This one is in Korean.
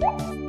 you